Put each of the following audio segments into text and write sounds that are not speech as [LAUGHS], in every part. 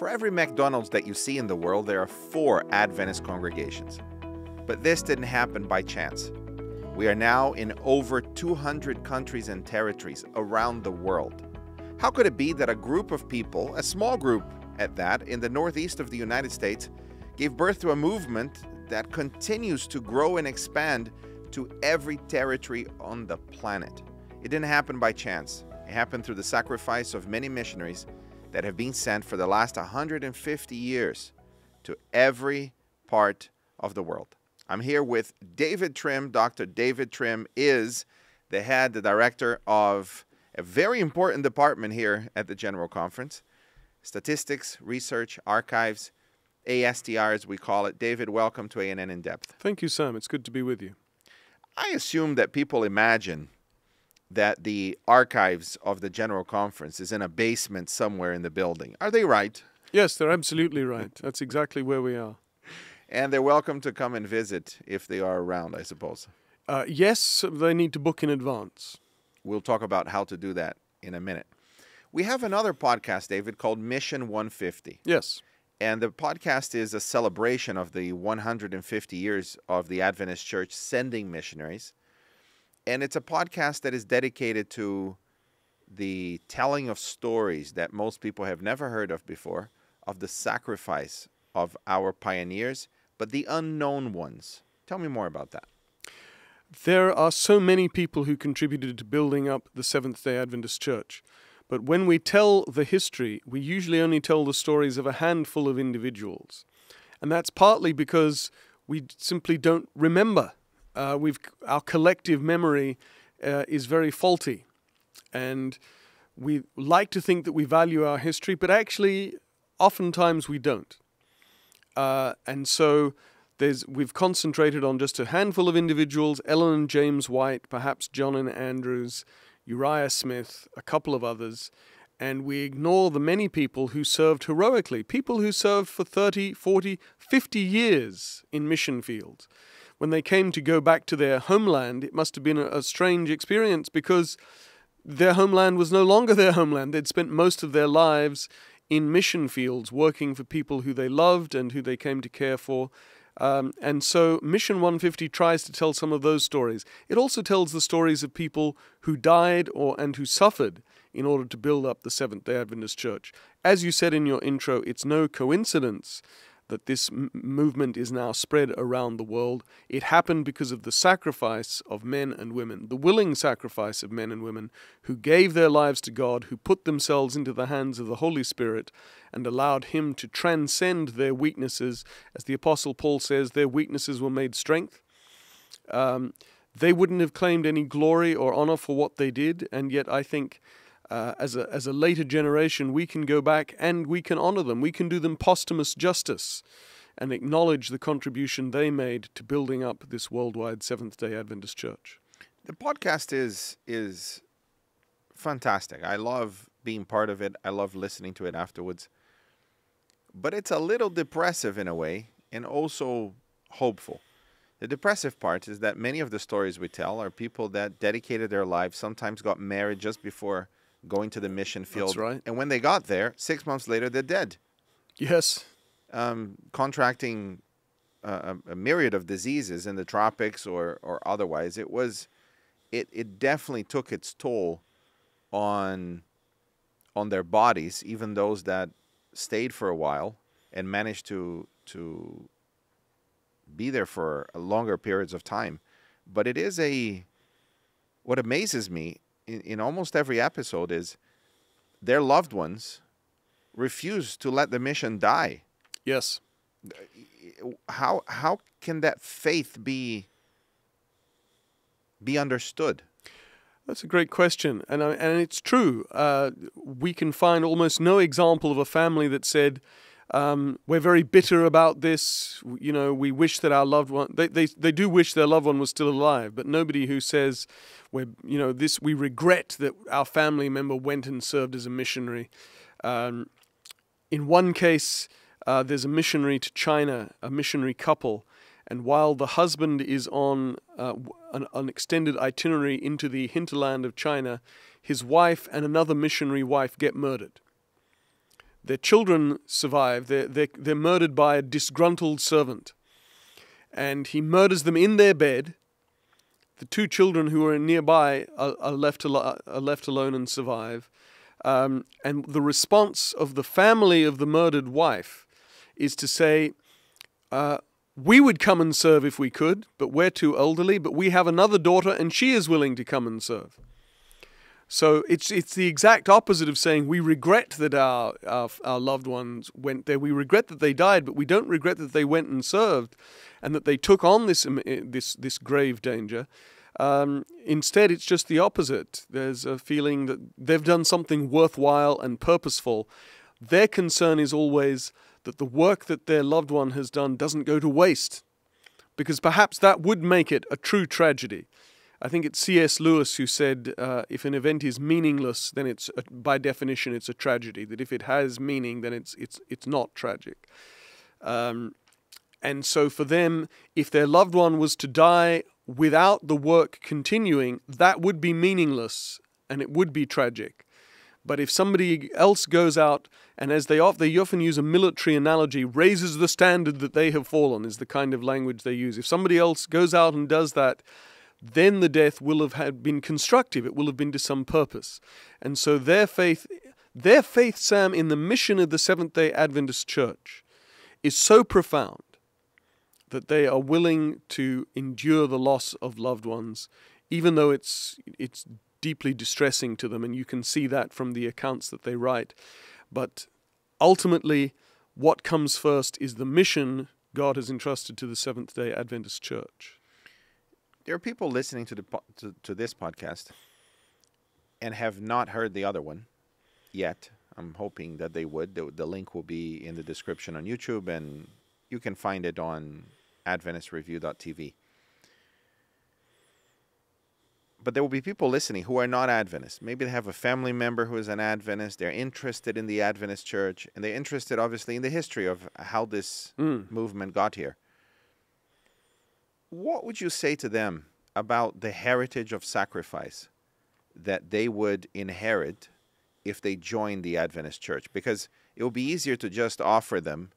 For every McDonald's that you see in the world, there are four Adventist congregations. But this didn't happen by chance. We are now in over 200 countries and territories around the world. How could it be that a group of people, a small group at that, in the northeast of the United States, gave birth to a movement that continues to grow and expand to every territory on the planet? It didn't happen by chance. It happened through the sacrifice of many missionaries that have been sent for the last 150 years to every part of the world. I'm here with David Trim. Dr. David Trim is the head, the director of a very important department here at the General Conference Statistics, Research, Archives, ASTR as we call it. David, welcome to ANN In Depth. Thank you, Sam. It's good to be with you. I assume that people imagine that the archives of the General Conference is in a basement somewhere in the building. Are they right? Yes, they're absolutely right. That's exactly where we are. And they're welcome to come and visit if they are around, I suppose. Uh, yes, they need to book in advance. We'll talk about how to do that in a minute. We have another podcast, David, called Mission 150. Yes. And the podcast is a celebration of the 150 years of the Adventist Church sending missionaries. And it's a podcast that is dedicated to the telling of stories that most people have never heard of before, of the sacrifice of our pioneers, but the unknown ones. Tell me more about that. There are so many people who contributed to building up the Seventh day Adventist Church. But when we tell the history, we usually only tell the stories of a handful of individuals. And that's partly because we simply don't remember. Uh, we've, our collective memory uh, is very faulty. And we like to think that we value our history, but actually, oftentimes we don't. Uh, and so there's, we've concentrated on just a handful of individuals Ellen and James White, perhaps John N. Andrews, Uriah Smith, a couple of others, and we ignore the many people who served heroically, people who served for 30, 40, 50 years in mission fields. When they came to go back to their homeland, it must have been a, a strange experience because their homeland was no longer [LAUGHS] their homeland. They'd spent most of their lives in mission fields working for people who they loved and who they came to care for. Um, and so Mission 150 tries to tell some of those stories. It also tells the stories of people who died or and who suffered in order to build up the Seventh day Adventist Church. As you said in your intro, it's no coincidence that this m- movement is now spread around the world. It happened because of the sacrifice of men and women, the willing sacrifice of men and women who gave their lives to God, who put themselves into the hands of the Holy Spirit and allowed Him to transcend their weaknesses. As the Apostle Paul says, their weaknesses were made strength. Um, they wouldn't have claimed any glory or honor for what they did, and yet I think uh, as, a, as a later generation, we can go back and we can honor them. We can do them posthumous justice and acknowledge the contribution they made to building up this worldwide Seventh day Adventist church. The podcast is is fantastic. I love being part of it. I love listening to it afterwards. But it's a little depressive in a way and also hopeful. The depressive part is that many of the stories we tell are people that dedicated their lives, sometimes got married just before going to the mission field. That's right. And when they got there, six months later, they're dead. Yes. Um, contracting a, a myriad of diseases in the tropics or, or otherwise. It was, it, it definitely took its toll on, on their bodies, even those that stayed for a while and managed to, to be there for a longer periods of time. But it is a, what amazes me in, in almost every episode is their loved ones refuse to let the mission die. Yes. How how can that faith be be understood? That's a great question, and I, and it's true. Uh, we can find almost no example of a family that said, um, "We're very bitter about this." You know, we wish that our loved one. They, they they do wish their loved one was still alive, but nobody who says, "We're you know this we regret that our family member went and served as a missionary." Um, in one case, uh, there's a missionary to China, a missionary couple, and while the husband is on uh, an, an, extended itinerary into the hinterland of China, his wife and another missionary wife get murdered. Their children survive. They're, they're, they're murdered by a disgruntled servant. And he murders them in their bed. The two children who are nearby are, are left, al- are left alone and survive. Um, and the response of the family of the murdered wife is to say, uh, We would come and serve if we could, but we're too elderly, but we have another daughter and she is willing to come and serve. So it's it's the exact opposite of saying we regret that our, our our loved ones went there. We regret that they died, but we don't regret that they went and served, and that they took on this um, eh, this this grave danger. Um, instead, it's just the opposite. There's a feeling that they've done something worthwhile and purposeful. Their concern is always that the work that their loved one has done doesn't go to waste, because perhaps that would make it a true tragedy. I think it's C.S. Lewis who said, uh, "If an event is meaningless, then it's a, by definition it's a tragedy. That if it has meaning, then it's it's it's not tragic." Um, and so, for them, if their loved one was to die without the work continuing, that would be meaningless and it would be tragic. But if somebody else goes out and, as they they often use a military analogy, raises the standard that they have fallen, is the kind of language they use. If somebody else goes out and does that, then the death will have had been constructive. It will have been to some purpose. And so their faith, their faith, Sam, in the mission of the Seventh day Adventist Church is so profound that they are willing to endure the loss of loved ones, even though it's, it's deeply distressing to them. And you can see that from the accounts that they write. But ultimately, what comes first is the mission God has entrusted to the Seventh day Adventist Church there are people listening to the to, to this podcast and have not heard the other one yet. I'm hoping that they would. The, the link will be in the description on YouTube, and you can find it on AdventistReview.tv. But there will be people listening who are not Adventists. Maybe they have a family member who is an Adventist. They're interested in the Adventist church, and they're interested, obviously, in the history of how this mm. movement got here. What would you say to them about the heritage of sacrifice that they would inherit if they joined the Adventist church? Because it will be easier to just offer them,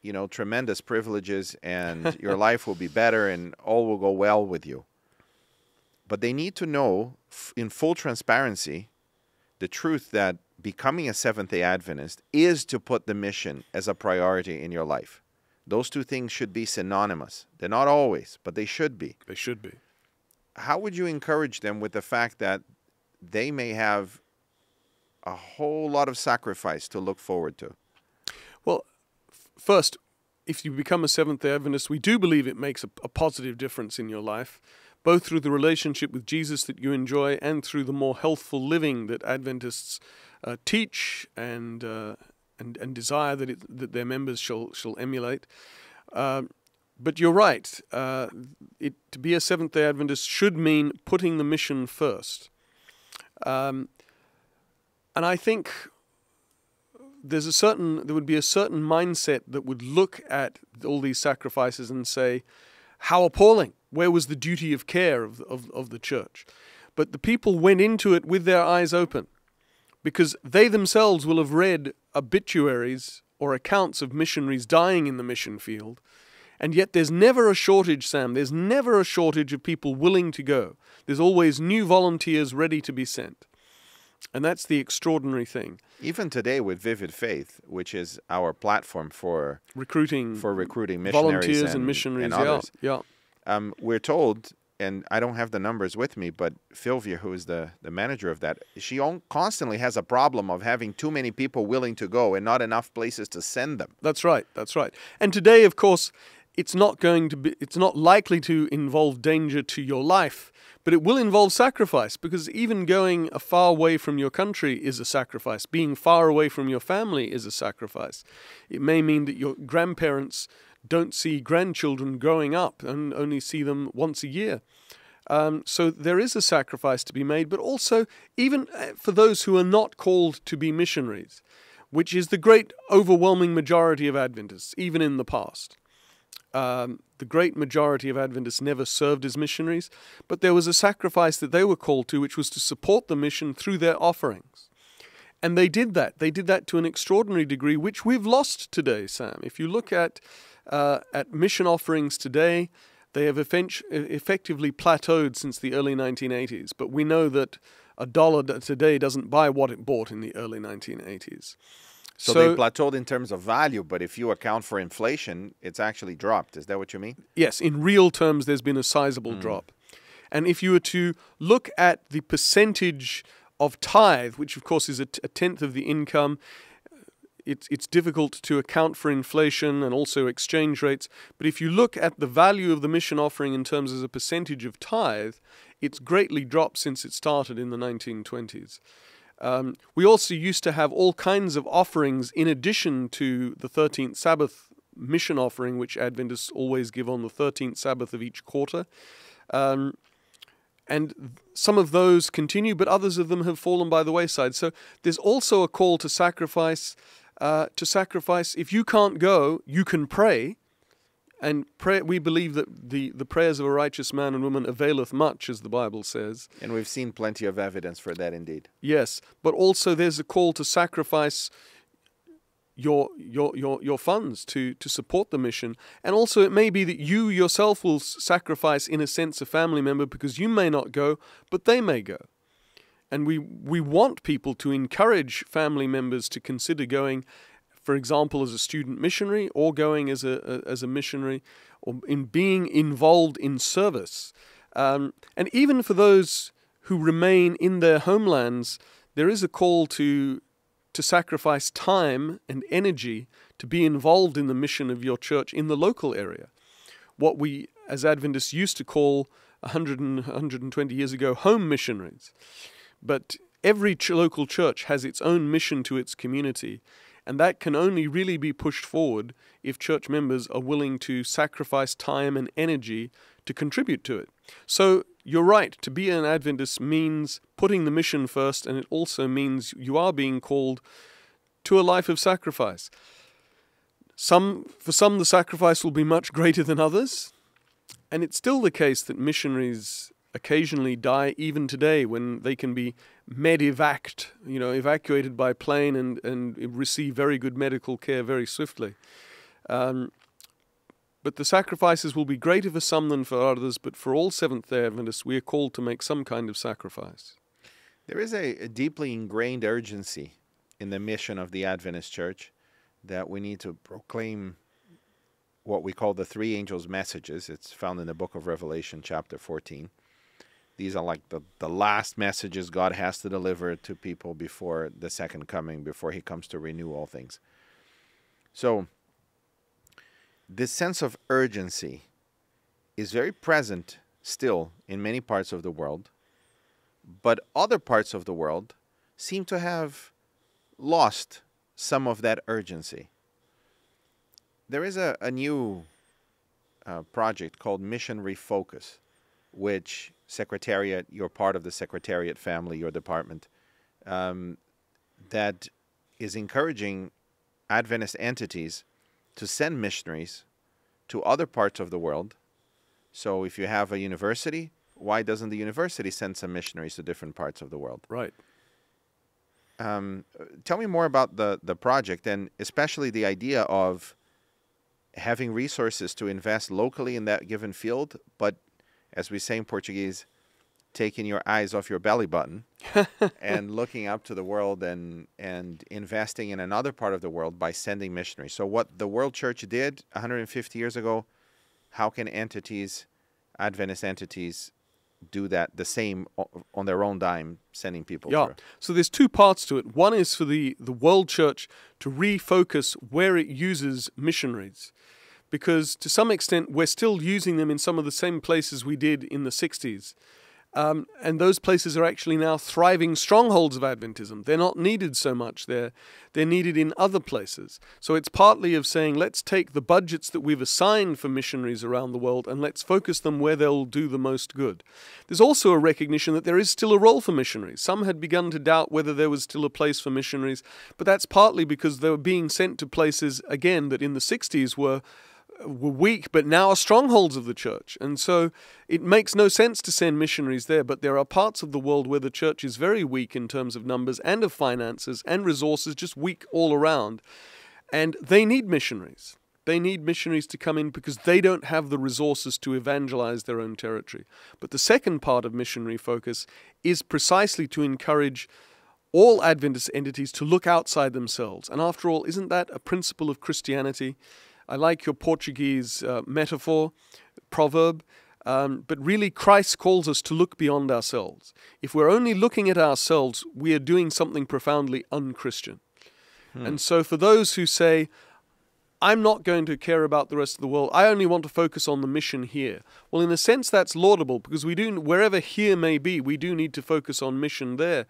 you know, tremendous privileges and [LAUGHS] your life will be better and all will go well with you. But they need to know in full transparency the truth that becoming a Seventh day Adventist is to put the mission as a priority in your life. Those two things should be synonymous. They're not always, but they should be. They should be. How would you encourage them with the fact that they may have a whole lot of sacrifice to look forward to? Well, first, if you become a Seventh day Adventist, we do believe it makes a, a, positive difference in your life, both through the relationship with Jesus that you enjoy and through the more healthful living that Adventists uh, teach and, uh, and, and desire that, it, that their members shall, shall emulate. Uh, but you're right. Uh, it, to be a Seventh day Adventist should mean putting the mission first. Um, and I think there's a certain there would be a certain mindset that would look at all these sacrifices and say, "How appalling! Where was the duty of care of, of, of the church?" But the people went into it with their eyes open because they themselves will have read obituaries or accounts of missionaries dying in the mission field. And yet there's never a shortage, Sam. There's never a shortage of people willing to go. There's always new volunteers ready to be sent. And that's the extraordinary thing. Even today with Vivid Faith, which is our platform for recruiting for recruiting missionaries volunteers and, and missionaries, and others, yeah, yeah. Um, we're told and I don't have the numbers with me, but Filvia, who is the, the manager of that, she constantly has a problem of having too many people willing to go and not enough places to send them. That's right. That's right. And today, of course, it's not going to be, it's not likely to involve danger to your life, but it will involve sacrifice because even going a far away from your country is a sacrifice. Being far away from your family is a sacrifice. It may mean that your grandparents don't see grandchildren growing up and only see them once a year. Um, so there is a sacrifice to be made, but also even uh, for those who are not called to be missionaries, which is the great overwhelming majority of Adventists, even in the past. Um, the great majority of Adventists never served as missionaries, but there was a sacrifice that they were called to, which was to support the mission through their offerings. And they did that. They did that to an extraordinary degree, which we've lost today, Sam. If you look at uh, at mission offerings today, they have effectively plateaued since the early 1980s. But we know that a dollar today doesn't buy what it bought in the early 1980s. So, so, they plateaued in terms of value, but if you account for inflation, it's actually dropped. Is that what you mean? Yes, in real terms, there's been a sizable mm. drop. And if you were to look at the percentage of tithe, which of course is a, t- a tenth of the income, it's, it's difficult to account for inflation and also exchange rates. But if you look at the value of the mission offering in terms as a percentage of tithe, it's greatly dropped since it started in the 1920s. Um, we also used to have all kinds of offerings in addition to the 13th Sabbath mission offering, which Adventists always give on the 13th Sabbath of each quarter. Um, and some of those continue, but others of them have fallen by the wayside. So there's also a call to sacrifice. Uh, to sacrifice, if you can't go, you can pray. And pray, we believe that the, the prayers of a righteous man and woman availeth much, as the Bible says. And we've seen plenty of evidence for that indeed. Yes, but also there's a call to sacrifice your your your your funds to to support the mission and also it may be that you yourself will sacrifice in a sense a family member because you may not go but they may go and we we want people to encourage family members to consider going for example, as a student missionary or going as a, as a missionary or in being involved in service. Um, and even for those who remain in their homelands, there is a call to to sacrifice time and energy to be involved in the mission of your church in the local area. What we as Adventists used to call 100 and 120 years ago home missionaries. But every ch- local church has its own mission to its community, and that can only really be pushed forward if church members are willing to sacrifice time and energy to contribute to it. So you're right, to be an Adventist means putting the mission first, and it also means you are being called to a life of sacrifice. Some, for some, the sacrifice will be much greater than others, and it's still the case that missionaries occasionally die even today when they can be medevaced, you know, evacuated by plane and, and receive very good medical care very swiftly. Um, but the sacrifices will be greater for some than for others, but for all Seventh day Adventists, we are called to make some kind of sacrifice. There is a, a deeply ingrained urgency in the mission of the Adventist Church that we need to proclaim what we call the three angels' messages. It's found in the book of Revelation, chapter 14. These are like the, the last messages God has to deliver to people before the second coming, before He comes to renew all things. So, this sense of urgency is very present still in many parts of the world, but other parts of the world seem to have lost some of that urgency. There is a, a new uh, project called Mission Refocus, which secretariat, you're part of the secretariat family, your department, um, that is encouraging Adventist entities to send missionaries to other parts of the world. So if you have a university, why doesn't the university send some missionaries to different parts of the world? Right. Um, tell me more about the, the project and especially the idea of having resources to invest locally in that given field, but as we say in Portuguese, taking your eyes off your belly button [LAUGHS] and looking up to the world and and investing in another part of the world by sending missionaries. So what the World Church did 150 years ago, how can entities, Adventist entities, do that the same on their own dime, sending people? Yeah. Through? So there's two parts to it. One is for the the World Church to refocus where it uses missionaries because to some extent we're still using them in some of the same places we did in the 60s. Um, and those places are actually now thriving strongholds of Adventism. They're not needed so much there, they're needed in other places. So it's partly of saying, let's take the budgets that we've assigned for missionaries around the world and let's focus them where they'll do the most good. There's also a recognition that there is still a role for missionaries. Some had begun to doubt whether there was still a place for missionaries, but that's partly because they were being sent to places, again, that in the 60s were were weak but now are strongholds of the church. And so it makes no sense to send missionaries there, but there are parts of the world where the church is very weak in terms of numbers and of finances and resources, just weak all around. And they need missionaries. They need missionaries to come in because they don't have the resources to evangelize their own territory. But the second part of missionary focus is precisely to encourage all Adventist entities to look outside themselves. And after all, isn't that a principle of Christianity? I like your Portuguese uh, metaphor, proverb. Um, but really, Christ calls us to look beyond ourselves. If we're only looking at ourselves, we are doing something profoundly unchristian. Hmm. And so, for those who say, I'm not going to care about the rest of the world. I only want to focus on the mission here. Well, in a sense, that's laudable because we do, wherever here may be, we do need to focus on mission there.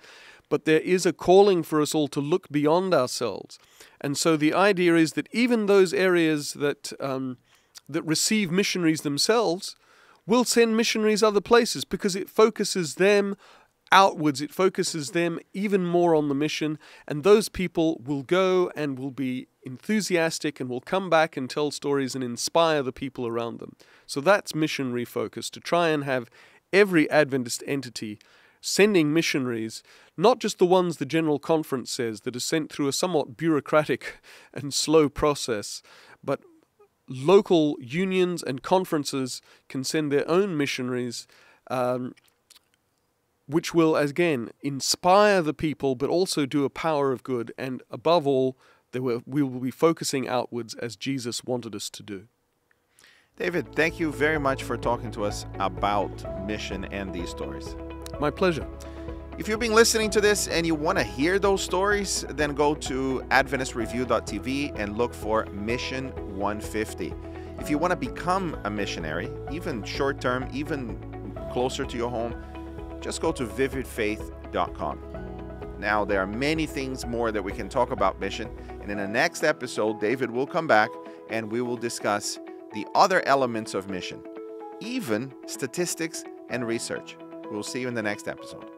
But there is a calling for us all to look beyond ourselves. And so the idea is that even those areas that, um, that receive missionaries themselves will send missionaries other places because it focuses them outwards, it focuses them even more on the mission, and those people will go and will be enthusiastic and will come back and tell stories and inspire the people around them. So that's mission refocus to try and have every Adventist entity sending missionaries, not just the ones the General Conference says that are sent through a somewhat bureaucratic [LAUGHS] and slow process, but local unions and conferences can send their own missionaries um, which will, again, inspire the people, but also do a power of good. And above all, we will be focusing outwards as Jesus wanted us to do. David, thank you very much for talking to us about mission and these stories. My pleasure. If you've been listening to this and you want to hear those stories, then go to AdventistReview.tv and look for Mission 150. If you want to become a missionary, even short term, even closer to your home, just go to vividfaith.com. Now, there are many things more that we can talk about mission, and in the next episode, David will come back and we will discuss the other elements of mission, even statistics and research. We'll see you in the next episode.